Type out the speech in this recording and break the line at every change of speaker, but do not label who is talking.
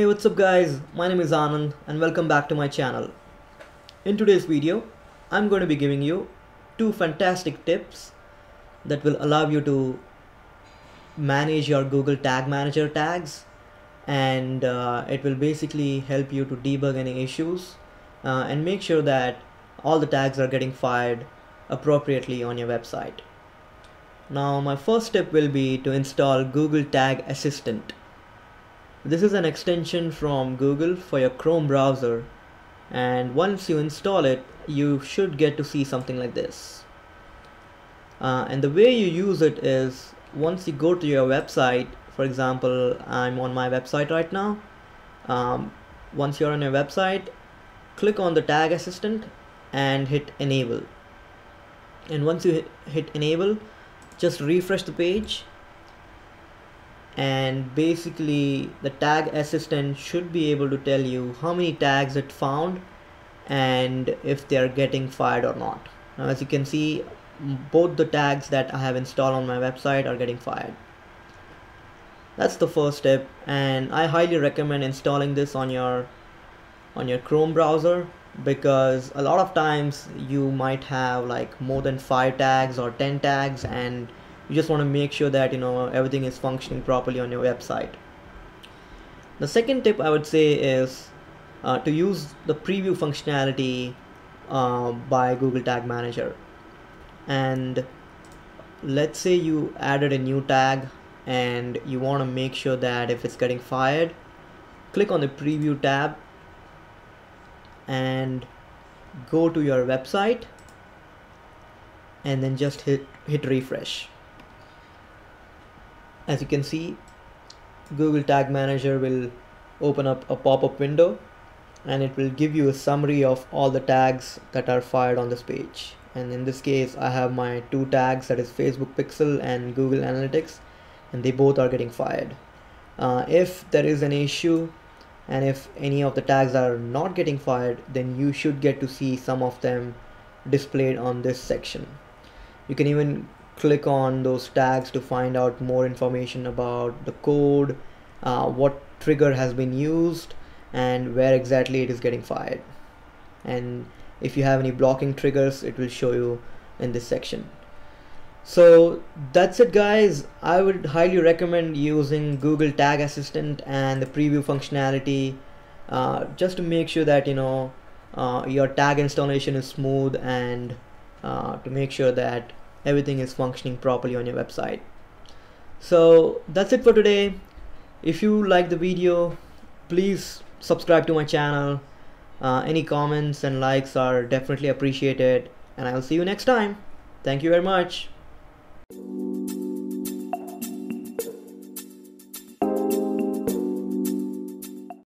Hey what's up guys, my name is Anand and welcome back to my channel. In today's video, I'm going to be giving you two fantastic tips that will allow you to manage your Google Tag Manager tags and uh, it will basically help you to debug any issues uh, and make sure that all the tags are getting fired appropriately on your website. Now my first tip will be to install Google Tag Assistant. This is an extension from Google for your Chrome browser. And once you install it you should get to see something like this. Uh, and the way you use it is once you go to your website for example I'm on my website right now. Um, once you're on your website click on the tag assistant and hit enable. And once you hit, hit enable just refresh the page and basically the tag assistant should be able to tell you how many tags it found and if they are getting fired or not. Now as you can see both the tags that I have installed on my website are getting fired. That's the first step and I highly recommend installing this on your on your Chrome browser because a lot of times you might have like more than five tags or 10 tags and you just want to make sure that you know everything is functioning properly on your website. The second tip I would say is uh, to use the preview functionality uh, by Google Tag Manager. And let's say you added a new tag and you want to make sure that if it's getting fired click on the preview tab and go to your website and then just hit hit refresh as you can see Google Tag Manager will open up a pop-up window and it will give you a summary of all the tags that are fired on this page. And in this case I have my two tags that is Facebook Pixel and Google Analytics and they both are getting fired. Uh, if there is an issue and if any of the tags are not getting fired then you should get to see some of them displayed on this section. You can even click on those tags to find out more information about the code uh, what trigger has been used and where exactly it is getting fired. And if you have any blocking triggers it will show you in this section. So that's it guys. I would highly recommend using Google Tag Assistant and the preview functionality uh, just to make sure that you know uh, your tag installation is smooth and uh, to make sure that everything is functioning properly on your website. So that's it for today. If you like the video please subscribe to my channel. Uh, any comments and likes are definitely appreciated and I'll see you next time. Thank you very much